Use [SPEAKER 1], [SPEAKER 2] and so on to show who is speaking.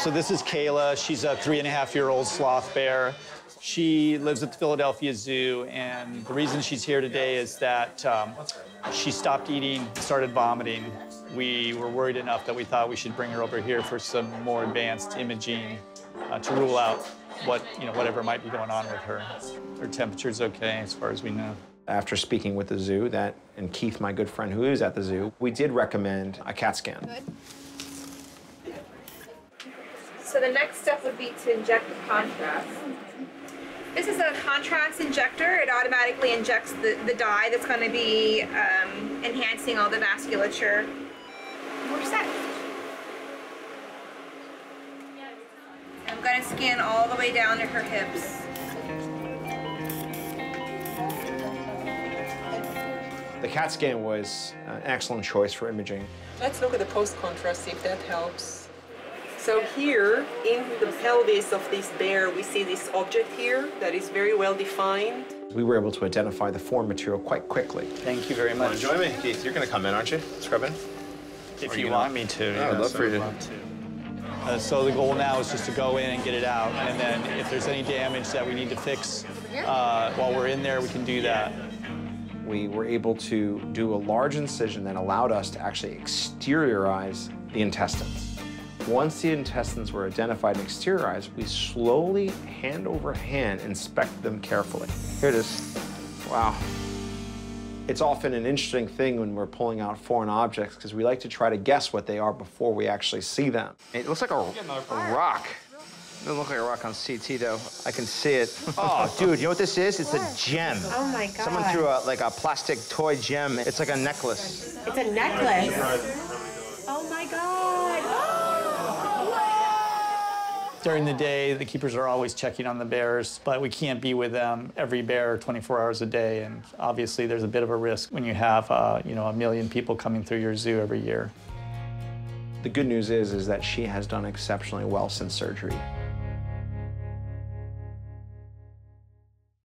[SPEAKER 1] So this is Kayla. She's a three and a half year old sloth bear. She lives at the Philadelphia Zoo, and the reason she's here today is that um, she stopped eating, started vomiting. We were worried enough that we thought we should bring her over here for some more advanced imaging uh, to rule out what, you know, whatever might be going on with her. Her temperature's okay as far as we know.
[SPEAKER 2] After speaking with the zoo, that and Keith, my good friend who is at the zoo, we did recommend a CAT scan.
[SPEAKER 3] Good. So the next step would be to inject the contrast. This is a contrast injector. It automatically injects the, the dye that's going to be um, enhancing all the vasculature. We're set. I'm going to scan all the way down to her hips.
[SPEAKER 2] The CAT scan was an excellent choice for imaging.
[SPEAKER 4] Let's look at the post-contrast, see if that helps. So here, in the pelvis of this bear, we see this object here that is very well defined.
[SPEAKER 2] We were able to identify the form material quite quickly.
[SPEAKER 1] Thank you very much.
[SPEAKER 5] Join me, Keith. You're gonna come in, aren't you? Scrub in.
[SPEAKER 1] If you
[SPEAKER 5] you
[SPEAKER 1] want me to.
[SPEAKER 5] Yeah, I'd
[SPEAKER 1] yes,
[SPEAKER 5] love for you to.
[SPEAKER 1] to. Uh, so the goal now is just to go in and get it out, and then if there's any damage that we need to fix uh, while we're in there, we can do that.
[SPEAKER 2] We were able to do a large incision that allowed us to actually exteriorize the intestines. Once the intestines were identified and exteriorized, we slowly, hand over hand, inspect them carefully. Here it is. Wow. It's often an interesting thing when we're pulling out foreign objects because we like to try to guess what they are before we actually see them. It looks like a, a rock. It doesn't look like a rock on CT though. I can see it. Oh, dude, you know what this is? It's a gem.
[SPEAKER 6] Oh my god.
[SPEAKER 2] Someone threw a, like a plastic toy gem. It's like a necklace.
[SPEAKER 6] It's a necklace. Oh my god.
[SPEAKER 1] During the day, the keepers are always checking on the bears, but we can't be with them every bear 24 hours a day. And obviously, there's a bit of a risk when you have, uh, you know, a million people coming through your zoo every year.
[SPEAKER 2] The good news is, is that she has done exceptionally well since surgery.